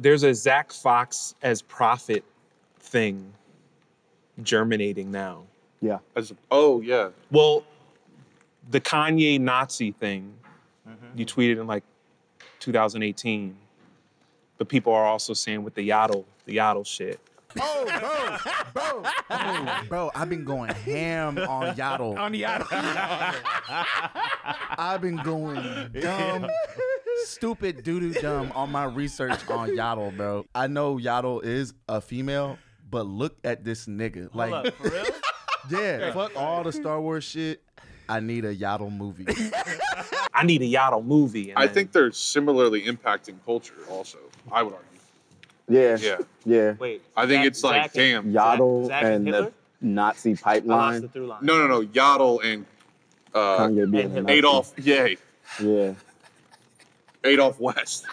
There's a Zack Fox as prophet thing germinating now. Yeah. As, oh yeah. Well, the Kanye Nazi thing, mm-hmm. you tweeted in like 2018, but people are also saying with the Yaddle, the Yaddle shit. Oh, bro, bro, bro, bro, I've been going ham on Yaddle. On the yacht. I've been going dumb, stupid, doo doo dumb on my research on Yaddle, bro. I know Yaddle is a female, but look at this nigga. Like, Hold up, for real? yeah, fuck all the Star Wars shit. I need a Yaddle movie. I need a Yaddle movie. and I then- think they're similarly impacting culture. Also, I would argue. Yeah. Yeah. Yeah. Wait. I think Zack- it's like, Zack damn. Yaddle Zack and and the Nazi pipeline. the line. No, no, no. Yaddle and uh, Kanye being and a him. Nazi. Adolf. Yay. Yeah. Adolf West.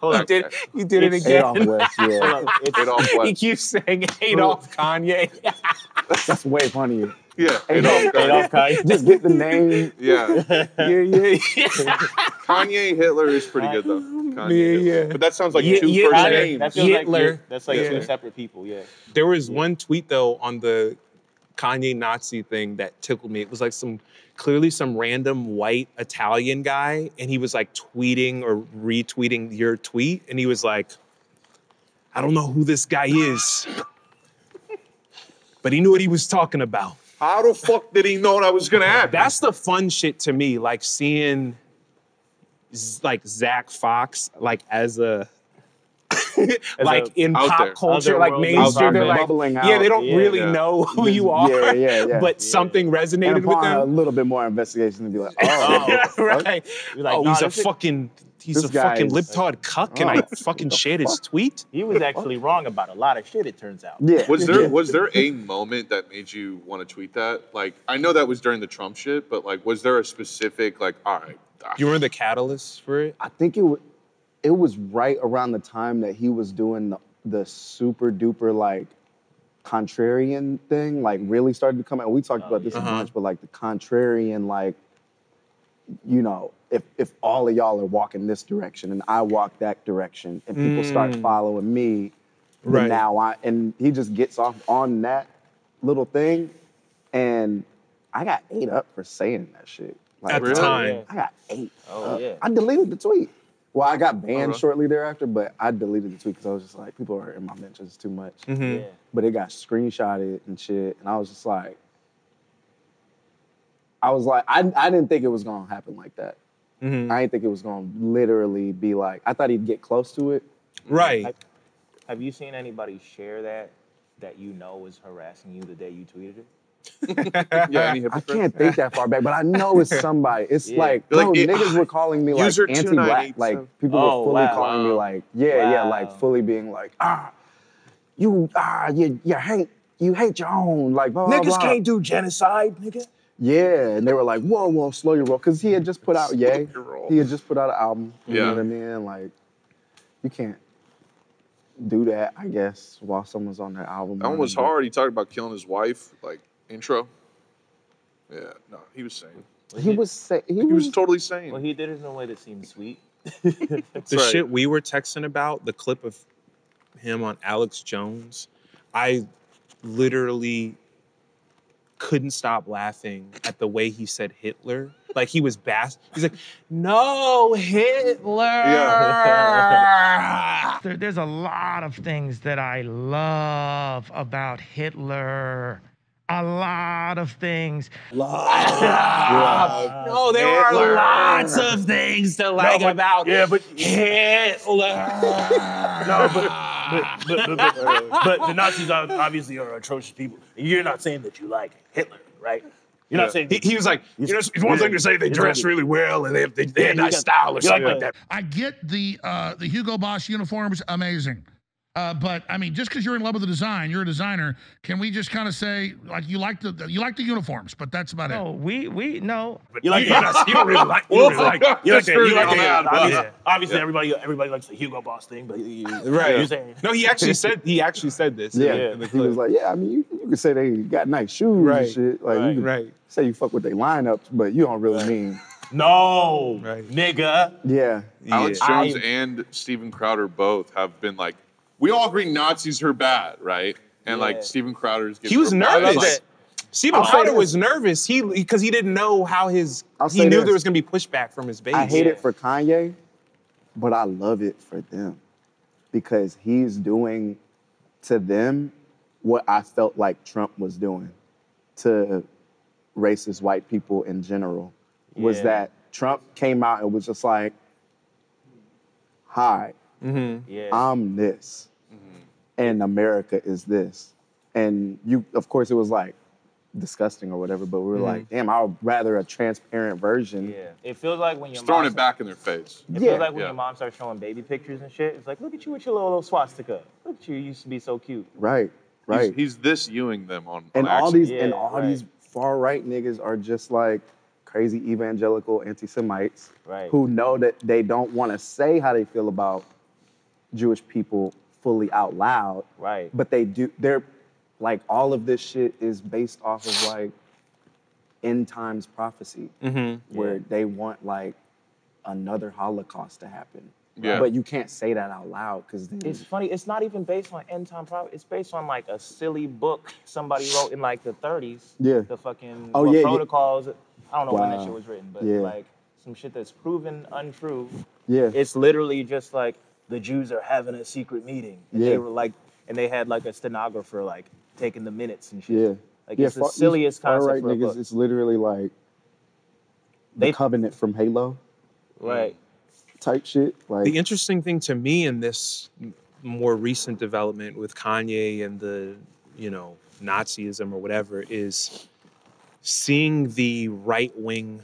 Hold You up. did, you did it again. Adolf West. Yeah. up. It's, Adolf he keeps saying Adolf Kanye. That's way funnier. Yeah. Adolf Adolf. Adolf Kanye. Just get the name. Yeah. yeah, yeah, yeah. Kanye Hitler is pretty good though. Kanye Yeah, Hitler. yeah. But that sounds like Yeah, two yeah, first I- names. That feels Hitler. like that's like Yeah. two separate people. Yeah. There was one tweet though on the Kanye Nazi thing that tickled me. It was like some clearly some random white Italian guy, and he was like tweeting or retweeting your tweet, and he was like, I don't know who this guy is, but he knew what he was talking about. How the fuck did he know that i was gonna happen? That's the fun shit to me, like seeing like Zack Fox like as a like a- in pop there. culture, like mainstream, they're like, Bubbling yeah, they don't Yeah. really Yeah. know who you are, Yeah, yeah, yeah. but something resonated And with them. a little bit more investigation to be like, oh, right? Like, oh, nah, he's a fucking he's This a fucking guy's- libtard cuck, and Oh. I fucking shared his tweet. He was actually wrong about a lot of shit. It turns out. yeah. Was there was there a moment that made you want to tweet that? Like, I know that was during the Trump shit, but like, was there a specific like, all right, ah, You remember the catalyst for it? I think it was it was right around the time that he was doing the, the super duper like contrarian thing, like really started to come out. We talked about this a Uh-huh. bunch, but like the contrarian, like, you know, if if all of y'all are walking this direction and I walk that direction and people start Mm. following me, Right. now I and he just gets off on that little thing. And I got ate up for saying that shit. Like, At the Really? time. I got ate. Oh up. yeah. I deleted the tweet. Well, I got banned really? shortly thereafter, but I deleted the tweet because I was just like, people are in my mentions too much. Mhm. Yeah. But it got screenshotted and shit, and I was just like, I was like, I, I didn't think it was gonna happen like that. Mhm. I didn't think it was gonna literally be like. I thought he'd get close to it. Right. Have you seen anybody share that that you know was harassing you the day you tweeted it? Yeah, I can't think that far back, but I know it's somebody. It's Yeah. like, Like, bro, it- niggas were calling me like anti-black. Like people Oh, were fully wow. calling me like, yeah, yeah, like fully being like, ah, you, ah, you, you hate, you hate your own, like, blah, blah, blah. do genocide, nigga. Yeah, and they were like, whoa, whoa, slow your roll, because he had just put out roll. He had just put out an album. You Yeah. know what I mean? Like, you can't do that, I guess, while someone's on their album. That one was hard. He talked about killing his wife, like intro. Yeah, no, he was saying. He was say, he, He was was totally sane. Well, he did it in a way that seemed sweet. The right. shit we were texting about, the clip of him on Alex Jones, I literally couldn't stop laughing at the way he said Hitler. Like he was bass. He's like, no Hitler. There, there's a lot of things that I love about Hitler. A lot of things. No, there are lots of things to like about yeah, but Hitler. no, but but, but, but, but, but the Nazis are, obviously are atrocious people. You're not saying that you like Hitler, right? You're Yeah. not saying He, he was like, you know, it's one thing to say they Yeah. dress really well and they have, they, they have you nice got- style or something like like that. I get the uh, the Hugo Boss uniforms, amazing. Uh, but I mean, just because you're in love with the design, you're a designer. Can we just kind of say like you like the you like the uniforms, but that's about No, it? we we no. you like You, you don't really like, you don't really like You like the, you like the, that, obviously, yeah. obviously everybody everybody likes the Hugo Boss thing, but you, Right. You're saying No, he actually said he actually said this. Yeah, in he was like, yeah, I mean, you, you could say they got nice shoes Right, and shit. Like, right, you could right. say you fuck with their lineups, but you don't really mean No, Right. nigga. Yeah. Alex Jones I- and Steven Crowder both have been like, we all agree Nazis are bad, right? And Yeah. like Steven Crowder's getting He was rebutted, nervous. like, Steven Crowder was nervous. He because he didn't know how his I'll he knew this. there was gonna be pushback from his base. I hate Yeah. it for Kanye, but I love it for them because he's doing to them what I felt like Trump was doing to racist white people in general. Was Yeah. that Trump came out and was just like, "Hi, Yeah. I'm this, and America is this," and you, of course, it was like disgusting or whatever, but we were like, mm-hmm. "Damn, I'd rather a transparent version." yeah. It feels like when your just throwing it back in their face. It Yeah. feels like when Yeah. your mom starts showing baby pictures and shit. It's like, look at you with your little, little swastika. Look at you. You used to be so cute. Right, He's, right. he's this Ewing them on, and on all accident. these Yeah, and all right. these far right niggas are just like crazy evangelical anti-Semites Right. who know that they don't want to say how they feel about Jewish people fully out loud, Right. but they do. They're like all of this shit is based off of like end times prophecy, Mm-hmm. where they want like another Holocaust to happen. Yeah. But you can't say that out loud because It's funny. It's not even based on end time prophecy. It's based on like a silly book somebody wrote in like the 30s. Yeah. The fucking Oh, yeah, yeah. protocols. I don't know when that shit was written, but Yeah. like some shit that's proven untrue. yeah, It's literally just like the Jews are having a secret meeting. And Yeah. They were like, and they had like a stenographer like taking the minutes and shit. yeah. Like yeah, it's the far- these silliest concept far-right for a niggas, book. It's literally like the They- covenant from Halo. Right. type shit. Like The interesting thing to me in this more recent development with Kanye and the, you know, Nazism or whatever is seeing the right wing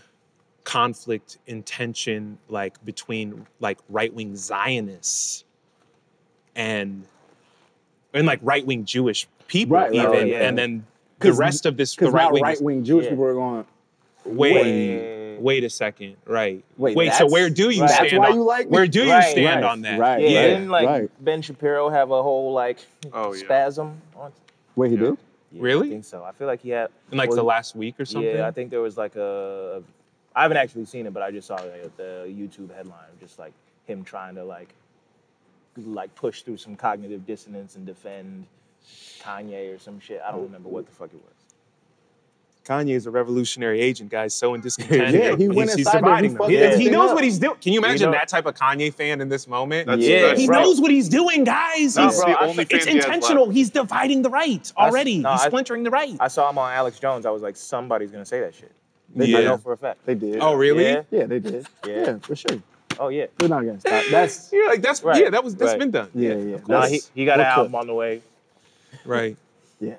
conflict and tension like between like right wing Zionists and and like right wing Jewish people Right, right, even right, yeah. and then the rest of this the because right now wing right wing Jewish yeah. people are going. wait Wait. wait a second right Wait, wait so where do you right. stand That's why on, you like me? where do you Right, stand right, on that right, Yeah, yeah didn't like right. Ben Shapiro have a whole like Oh, yeah. spasm on? Wait, he Yeah. did. Yeah, Really? I think so. I feel like he had in like or- the last week or something. Yeah, I think there was like a. I haven't actually seen it, but I just saw like, the YouTube headline, of just like him trying to like, like push through some cognitive dissonance and defend Kanye or some shit. I don't remember what the fuck it was. Kanye is a revolutionary agent, guys. So in discontent, Yeah, he went he's, he's inside there, he dividing them. fucked He, he knows up. what he's doing. Can you imagine know- that type of Kanye fan in this moment? That's, Yeah, that's he right. knows what he's doing, guys. No, He's- bro, the I- only it's fans he intentional. He's dividing the right That's- already. no, he's splintering the right. I saw him on Alex Jones. I was like, somebody's gonna say that shit. Yeah. I know for a fact. They did. oh, really? Yeah. Yeah, they did. Yeah. Yeah, for sure. Oh yeah. They're not gonna stop. That's Yeah, like that's Right, yeah, that was that's right. been done. yeah, yeah. of Nah, he, he got an album on the way. right. yeah.